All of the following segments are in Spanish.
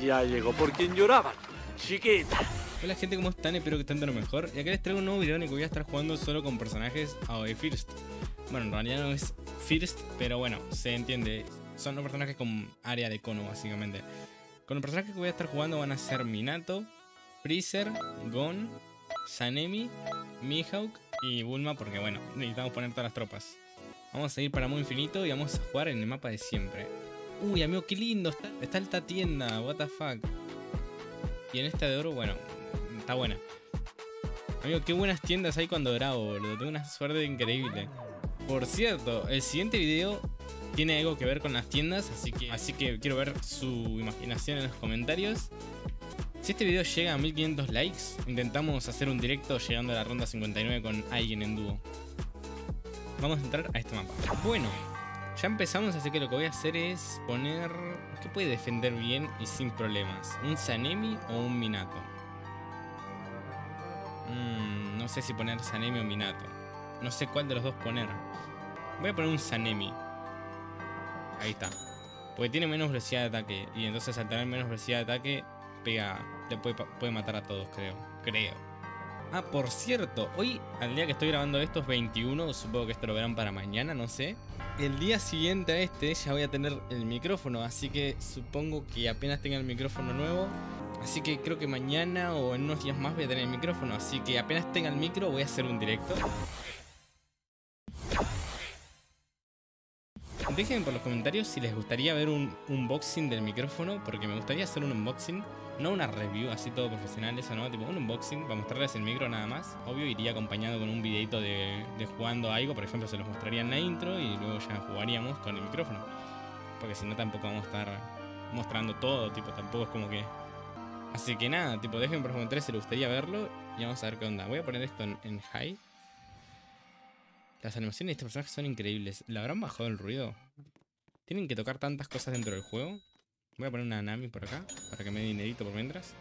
Ya llegó por quien lloraban. Chiquita. Hola gente, ¿cómo están? Espero que estén de lo mejor. Y acá les traigo un nuevo video en el que voy a estar jugando solo con personajes AOE First. Bueno, en realidad no es First, pero bueno, se entiende. Son los personajes con área de cono, básicamente. Con los personajes que voy a estar jugando van a ser Minato, Freezer, Gon, Sanemi, Mihawk y Bulma, porque bueno, necesitamos poner todas las tropas. Vamos a ir para muy infinito y vamos a jugar en el mapa de siempre. Uy, amigo, qué lindo. Está, está esta tienda, what the fuck. Y en esta de oro, bueno, está buena. Amigo, qué buenas tiendas hay cuando grabo, boludo. Tengo una suerte increíble. Por cierto, el siguiente video tiene algo que ver con las tiendas, así que, así que quiero ver su imaginación en los comentarios. Si este video llega a 1500 likes, intentamos hacer un directo llegando a la ronda 59 con alguien en dúo. Vamos a entrar a este mapa. Bueno, ya empezamos, así que lo que voy a hacer es poner... ¿Qué puede defender bien y sin problemas? ¿Un Sanemi o un Minato? Mm, no sé si poner Sanemi o Minato. No sé cuál de los dos poner. Voy a poner un Sanemi. Ahí está. Porque tiene menos velocidad de ataque. Y entonces al tener menos velocidad de ataque, pega. Le puede, puede matar a todos, creo. Creo. Ah, por cierto, hoy, al día que estoy grabando esto, es 21. Supongo que esto lo verán para mañana, no sé. El día siguiente a este ya voy a tener el micrófono. Así que supongo que apenas tenga el micrófono nuevo. Así que creo que mañana o en unos días más voy a tener el micrófono. Así que apenas tenga el micro voy a hacer un directo. Dejen por los comentarios si les gustaría ver un unboxing del micrófono, porque me gustaría hacer un unboxing, no una review así todo profesional, eso no, tipo un unboxing para mostrarles el micro nada más. Obvio iría acompañado con un videito de, jugando algo, por ejemplo se los mostraría en la intro y luego ya jugaríamos con el micrófono. Porque si no tampoco vamos a estar mostrando todo, tipo tampoco es como que... Así que nada, tipo dejen por los comentarios si les gustaría verlo y vamos a ver qué onda. Voy a poner esto en, en high. Las animaciones de estos personajes son increíbles. ¿Le habrán bajado el ruido? Tienen que tocar tantas cosas dentro del juego. Voy a poner una Nami por acá, para que me dé dinerito por mientras.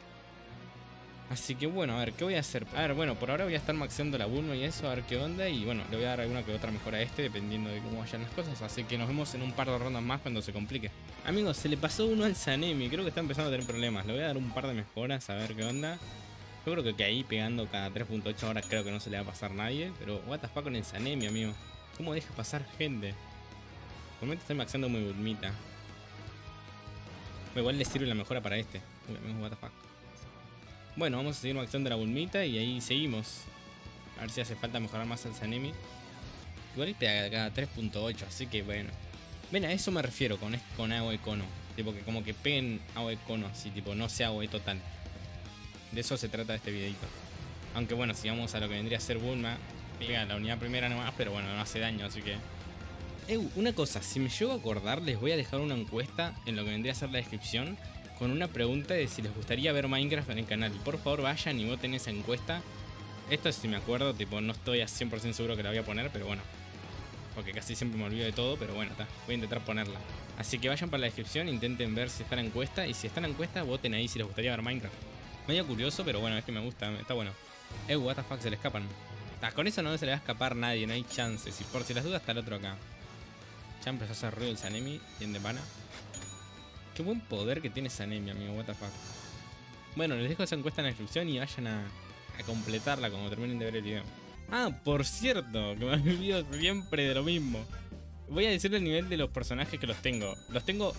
Así que bueno, a ver, ¿qué voy a hacer? A ver, bueno, por ahora voy a estar maxeando la Bulma y eso, a ver qué onda. Y bueno, le voy a dar alguna que otra mejora a este, dependiendo de cómo vayan las cosas. Así que nos vemos en un par de rondas más cuando se complique. Amigos, se le pasó uno al Sanemi. Creo que está empezando a tener problemas. Le voy a dar un par de mejoras, a ver qué onda. Yo creo que ahí pegando cada 3.8 horas creo que no se le va a pasar nadie. Pero what the fuck con el Sanemi, amigo. ¿Cómo deja pasar gente? Por momento estoy maxeando muy bulmita. Igual le sirve la mejora para este. Bueno, vamos a seguir maxeando la bulmita y ahí seguimos. A ver si hace falta mejorar más al Sanemi. Igual pega cada 3.8, así que bueno. Ven, a eso me refiero con, con agua de cono. Tipo que como que peguen agua de cono, así tipo no sea agua total. De eso se trata este videito. Aunque bueno, si vamos a lo que vendría a ser Bulma, pega la unidad primera nomás, pero bueno, no hace daño, así que... Eh, una cosa, si me llego a acordar, les voy a dejar una encuesta en lo que vendría a ser la descripción con una pregunta de si les gustaría ver Minecraft en el canal. Por favor, vayan y voten esa encuesta. Esto si me acuerdo, tipo, no estoy a 100% seguro que la voy a poner, pero bueno. Porque casi siempre me olvido de todo, pero bueno, está. Voy a intentar ponerla. Así que vayan para la descripción, intenten ver si está la encuesta. Y si está la encuesta, voten ahí si les gustaría ver Minecraft. Medio curioso, pero bueno, es que me gusta, está bueno. Eh, what the fuck, se le escapan. Con eso no se le va a escapar nadie, no hay chances. Y por si las dudas está el otro acá. Ya empezó a hacer ruido el Sanemi, bien de pana. Qué buen poder que tiene Sanemi, amigo, what the fuck. Bueno, les dejo esa encuesta en la descripción y vayan a, completarla cuando terminen de ver el video. Ah, por cierto, que me olvido siempre de lo mismo. Voy a decir el nivel de los personajes que los tengo. Los tengo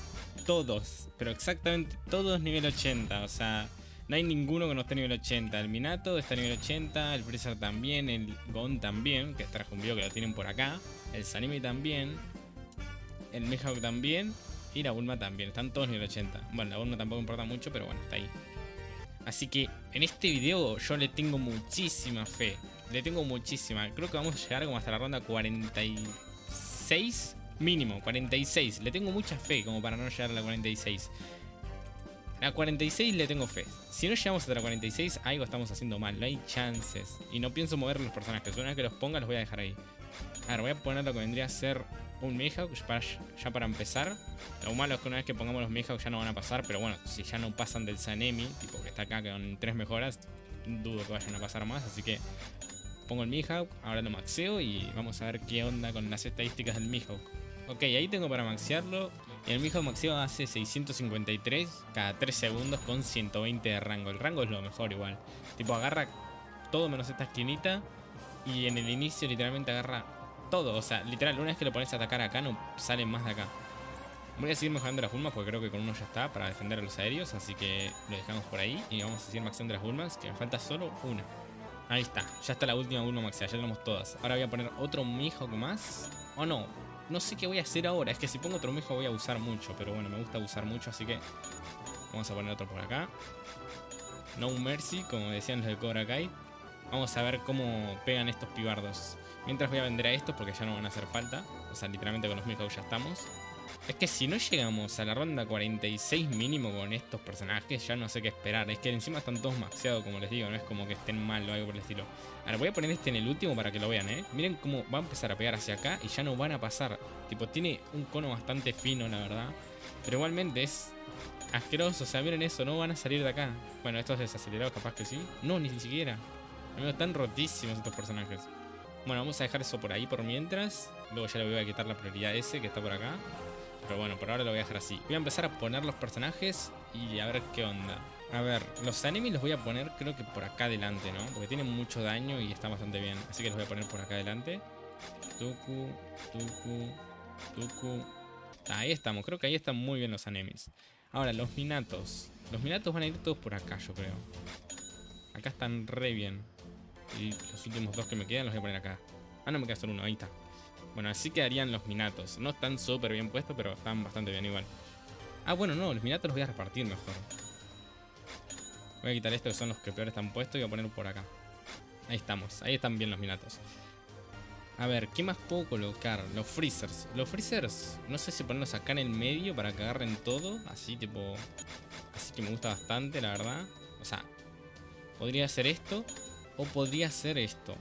todos, pero exactamente todos nivel 80, o sea... No hay ninguno que no esté nivel 80. El Minato está nivel 80, el Freezer también, el Gon también, que traje un video que lo tienen por acá. El Sanemi también, el Mihawk también y la Bulma también. Están todos nivel 80. Bueno, la Bulma tampoco importa mucho, pero bueno, está ahí. Así que en este video yo le tengo muchísima fe. Le tengo muchísima. Creo que vamos a llegar como hasta la ronda 46 mínimo, 46. Le tengo mucha fe como para no llegar a la 46. A 46 le tengo fe. Si no llegamos hasta la 46, algo estamos haciendo mal. No hay chances. Y no pienso mover los personajes. Una vez que los ponga, los voy a dejar ahí. A ver, voy a poner lo que vendría a ser un Mihawk ya para empezar. Lo malo es que una vez que pongamos los Mihawk ya no van a pasar. Pero bueno, si ya no pasan del Sanemi, tipo que está acá con tres mejoras, dudo que vayan a pasar más. Así que pongo el Mihawk, ahora lo maxeo y vamos a ver qué onda con las estadísticas del Mihawk. Ok, ahí tengo para maxearlo. El Mihawk maxeo hace 653 cada 3 segundos con 120 de rango. El rango es lo mejor igual. Tipo, agarra todo menos esta esquinita. Y en el inicio literalmente agarra todo. O sea, literal, una vez que lo pones a atacar acá, no salen más de acá. Voy a seguir mejorando las Bulmas porque creo que con uno ya está para defender a los aéreos. Así que lo dejamos por ahí. Y vamos a seguir maxeando las Bulmas, que me falta solo una. Ahí está, ya está la última Bulma maxeada, ya tenemos todas. Ahora voy a poner otro Mihawk más. O no, no sé qué voy a hacer ahora. Es que si pongo otro Mihawk voy a usar mucho. Pero bueno, me gusta usar mucho, así que vamos a poner otro por acá. No Mercy, como decían los de Cobra Kai. Vamos a ver cómo pegan estos pibardos. Mientras voy a vender a estos porque ya no van a hacer falta. O sea, literalmente con los Mihawk ya estamos. Es que si no llegamos a la ronda 46 mínimo con estos personajes, ya no sé qué esperar. Es que encima están todos maxeados, como les digo, no es como que estén mal o algo por el estilo. Ahora voy a poner este en el último para que lo vean, ¿eh? Miren cómo va a empezar a pegar hacia acá y ya no van a pasar. Tipo, tiene un cono bastante fino, la verdad. Pero igualmente es asqueroso, o sea, miren eso, no van a salir de acá. Bueno, estos desacelerados capaz que sí. No, ni siquiera. Amigos, están rotísimos estos personajes. Bueno, vamos a dejar eso por ahí por mientras. Luego ya le voy a quitar la prioridad ese que está por acá. Pero bueno, por ahora lo voy a dejar así. Voy a empezar a poner los personajes y a ver qué onda. A ver, los enemies los voy a poner creo que por acá adelante, ¿no? Porque tienen mucho daño y están bastante bien. Así que los voy a poner por acá adelante. Tuku, Tuku, Tuku. Ahí estamos, creo que ahí están muy bien los enemies. Ahora, los minatos. Los minatos van a ir todos por acá, yo creo. Acá están re bien. Y los últimos dos que me quedan los voy a poner acá. Ah, no, me queda solo uno, ahí está. Bueno, así quedarían los minatos. No están súper bien puestos, pero están bastante bien igual. Ah, bueno, no, los minatos los voy a repartir mejor. Voy a quitar estos que son los que peor están puestos y voy a poner por acá. Ahí estamos, ahí están bien los minatos. A ver, ¿qué más puedo colocar? Los freezers. Los freezers, no sé si ponerlos acá en el medio para que agarren todo. Así tipo... Así que me gusta bastante, la verdad. O sea, podría ser esto o podría ser esto.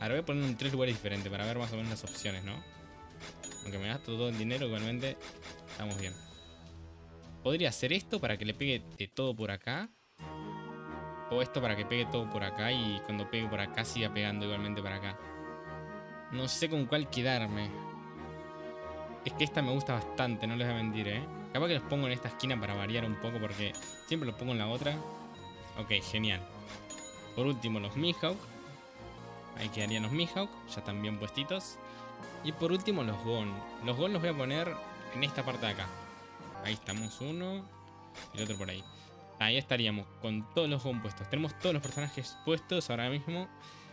Ahora voy a ponerlo en tres lugares diferentes para ver más o menos las opciones, ¿no? Aunque me gasto todo el dinero, igualmente estamos bien. Podría hacer esto para que le pegue de todo por acá. O esto para que pegue todo por acá y cuando pegue por acá siga pegando igualmente para acá. No sé con cuál quedarme. Es que esta me gusta bastante, no les voy a mentir, ¿eh? Capaz que los pongo en esta esquina para variar un poco porque siempre los pongo en la otra. Ok, genial. Por último, los Mihawk. Ahí quedarían los Mihawk, ya están bien puestitos. Y por último los Gon. Los Gon los voy a poner en esta parte de acá. Ahí estamos uno y el otro por ahí. Ahí estaríamos con todos los Gon puestos. Tenemos todos los personajes puestos ahora mismo.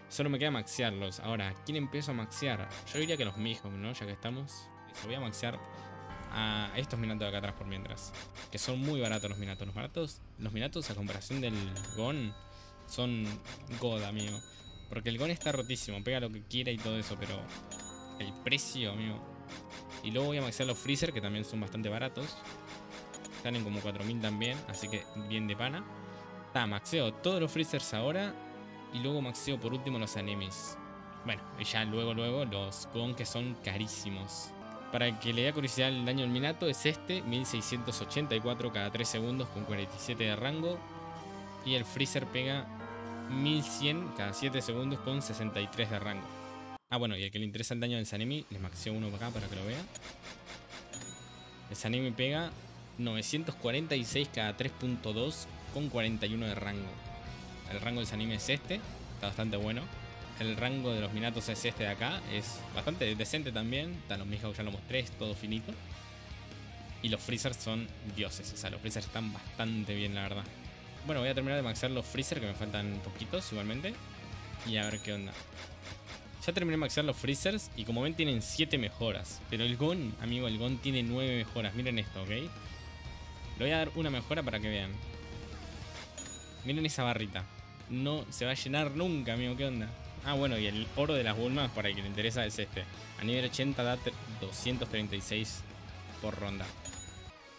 Solo me queda maxearlos. Ahora, ¿quién empiezo a maxear? Yo diría que los Mihawk, ¿no? Ya que estamos. voy a maxear a estos minatos de acá atrás por mientras. Que son muy baratos los minatos. Los baratos, los minatos a comparación del Gon son God, amigo. Porque el Gon está rotísimo, pega lo que quiera y todo eso, pero el precio, amigo. Y luego voy a maxear los Freezer, que también son bastante baratos. Están en como 4000 también, así que bien de pana. Está, maxeo todos los Freezers ahora. Y luego maxeo por último los enemies. Bueno, y ya luego, luego los Gon que son carísimos. Para que le dé curiosidad el daño al Minato es este, 1684 cada 3 segundos con 47 de rango. Y el Freezer pega 1100 cada 7 segundos con 63 de rango. Ah, bueno, y el que le interesa el daño del Sanemi, les maxeo uno acá para que lo vea. El Sanemi pega 946 cada 3.2 con 41 de rango. El rango del Sanemi es este, está bastante bueno. El rango de los Minatos es este de acá, es bastante decente también. Están los Mihawk ya lo mostré, todo finito. Y los Freezers son dioses, o sea, los Freezers están bastante bien, la verdad. Bueno, voy a terminar de maxear los Freezer, que me faltan poquitos igualmente. Y a ver qué onda. Ya terminé de maxear los Freezers y como ven tienen 7 mejoras. Pero el Gon, amigo, el Gon tiene 9 mejoras. Miren esto, ¿ok? Le voy a dar una mejora para que vean. Miren esa barrita. No se va a llenar nunca, amigo. ¿Qué onda? Ah, bueno, y el oro de las Bulmas, para el que le interesa, es este. A nivel 80 da 236 por ronda.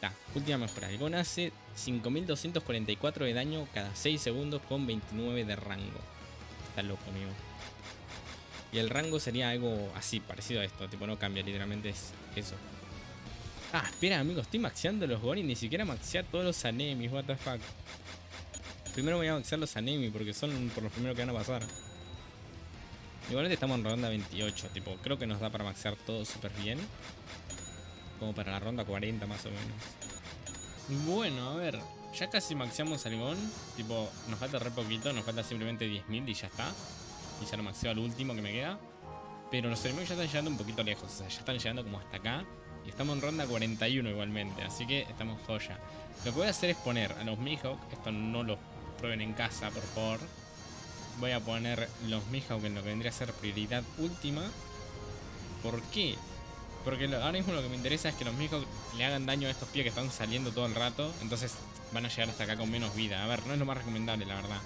Ta, última mejora. El Gon hace 5244 de daño cada 6 segundos con 29 de rango. Está loco, amigo. Y el rango sería algo así, parecido a esto. Tipo, no cambia, literalmente es eso. Ah, espera, amigo, estoy maxeando los Gon y ni siquiera maxear todos los anemis, what the fuck. Primero voy a maxear los anemis porque son por los primeros que van a pasar. Igualmente estamos en ronda 28, tipo, creo que nos da para maxear todo súper bien. Como para la ronda 40 más o menos. Bueno, a ver. Ya casi maxeamos al Gon. Tipo, nos falta re poquito. Nos falta simplemente 10.000 y ya está. Y ya lo maxeo al último que me queda. Pero los enemigos ya están llegando un poquito lejos. O sea, ya están llegando como hasta acá. Y estamos en ronda 41 igualmente. Así que estamos joya. Lo que voy a hacer es poner a los Mihawk. Esto no lo prueben en casa, por favor. Voy a poner los Mihawk en lo que vendría a ser prioridad última. ¿Por qué? Porque ahora mismo lo que me interesa es que los Mihawk le hagan daño a estos pies que están saliendo todo el rato. Entonces van a llegar hasta acá con menos vida. A ver, no es lo más recomendable, la verdad.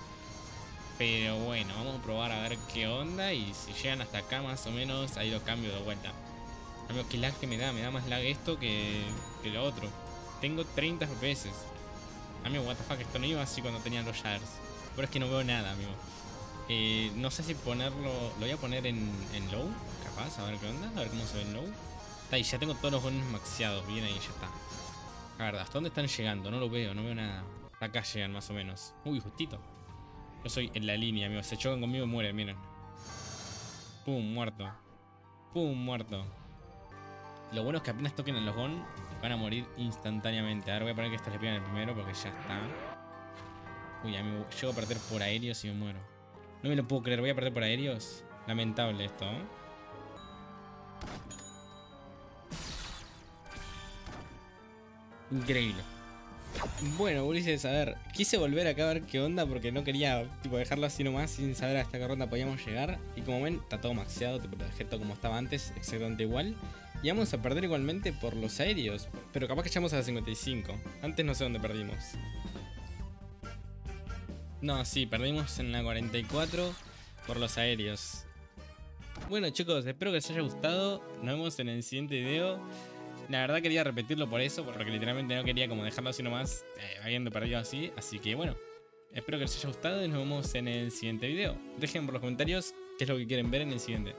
Pero bueno, vamos a probar a ver qué onda. Y si llegan hasta acá más o menos, ahí lo cambio de vuelta. Amigo, qué lag que me da. Me da más lag esto que, que lo otro. Tengo 30 FPS. Amigo, what the fuck, esto no iba así cuando tenía los shaders. Pero es que no veo nada, amigo. Eh, no sé si ponerlo... Lo voy a poner en, low, capaz, a ver qué onda. A ver cómo se ve en low. Está ahí, ya tengo todos los bonos maxeados. Bien ahí, ya está. A ver, ¿hasta dónde están llegando? No lo veo, no veo nada. Acá llegan más o menos. Uy, justito. Yo soy en la línea, amigo. Se chocan conmigo y mueren, miren. Pum, muerto. Pum, muerto. Lo bueno es que apenas toquen a los GON van a morir instantáneamente. A ver, voy a poner que estos le pegan el primero porque ya está. Uy, amigo, llego a perder por aéreos y me muero. No me lo puedo creer, voy a perder por aéreos. Lamentable esto, ¿eh? Increíble. Bueno, Ulises, a ver, quise volver acá a ver qué onda porque no quería tipo, dejarlo así nomás sin saber hasta qué ronda podíamos llegar. Y como ven, está todo maxeado, tipo, dejé todo como estaba antes, exactamente igual. Y vamos a perder igualmente por los aéreos, pero capaz que echamos a la 55. Antes no sé dónde perdimos. No, sí, perdimos en la 44 por los aéreos. Bueno chicos, espero que les haya gustado. Nos vemos en el siguiente video. La verdad quería repetirlo por eso, porque literalmente no quería como dejarlo así nomás, eh, habiendo perdido así. Así que bueno, espero que les haya gustado y nos vemos en el siguiente video. Dejen por los comentarios qué es lo que quieren ver en el siguiente.